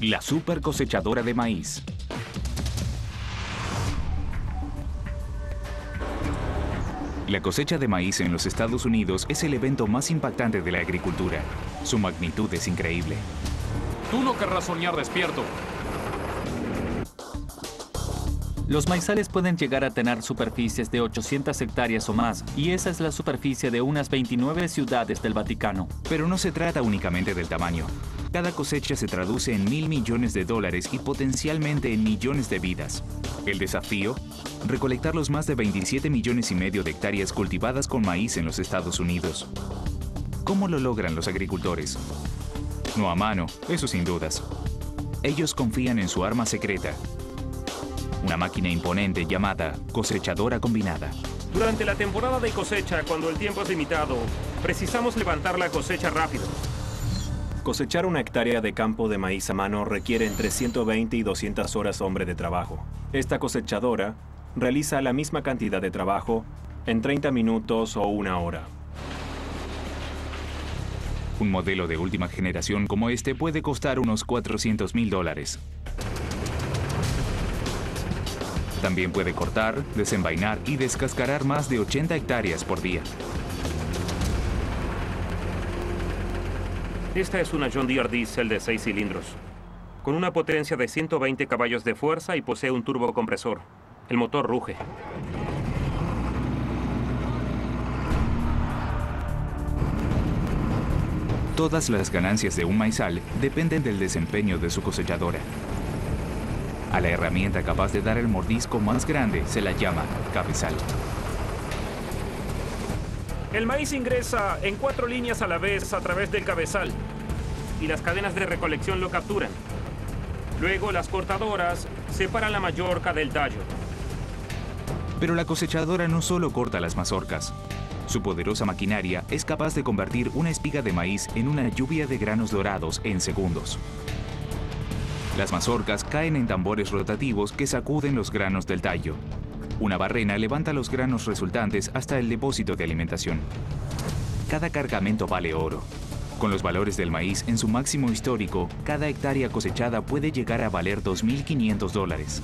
La super cosechadora de maíz. La cosecha de maíz en los Estados Unidos es el evento más impactante de la agricultura. Su magnitud es increíble. Tú no querrás soñar despierto. Los maizales pueden llegar a tener superficies de 800 hectáreas o más, y esa es la superficie de unas 29 ciudades del Vaticano. Pero no se trata únicamente del tamaño. Cada cosecha se traduce en mil millones de dólares y potencialmente en millones de vidas. El desafío, recolectar los más de 27 millones y medio de hectáreas cultivadas con maíz en los Estados Unidos. ¿Cómo lo logran los agricultores? No a mano, eso sin dudas. Ellos confían en su arma secreta, una máquina imponente llamada cosechadora combinada. Durante la temporada de cosecha, cuando el tiempo es limitado, precisamos levantar la cosecha rápido. Cosechar una hectárea de campo de maíz a mano requiere entre 120 y 200 horas hombre de trabajo. Esta cosechadora realiza la misma cantidad de trabajo en 30 minutos o una hora. Un modelo de última generación como este puede costar unos 400 mil dólares. También puede cortar, desenvainar y descascarar más de 80 hectáreas por día. Esta es una John Deere Diesel de 6 cilindros, con una potencia de 120 caballos de fuerza y posee un turbocompresor. El motor ruge. Todas las ganancias de un maizal dependen del desempeño de su cosechadora. A la herramienta capaz de dar el mordisco más grande se la llama cabezal. El maíz ingresa en cuatro líneas a la vez a través del cabezal y las cadenas de recolección lo capturan. Luego las cortadoras separan la mallorca del tallo. Pero la cosechadora no solo corta las mazorcas. Su poderosa maquinaria es capaz de convertir una espiga de maíz en una lluvia de granos dorados en segundos. Las mazorcas caen en tambores rotativos que sacuden los granos del tallo. Una barrena levanta los granos resultantes hasta el depósito de alimentación. Cada cargamento vale oro. Con los valores del maíz en su máximo histórico, cada hectárea cosechada puede llegar a valer 2.500 dólares.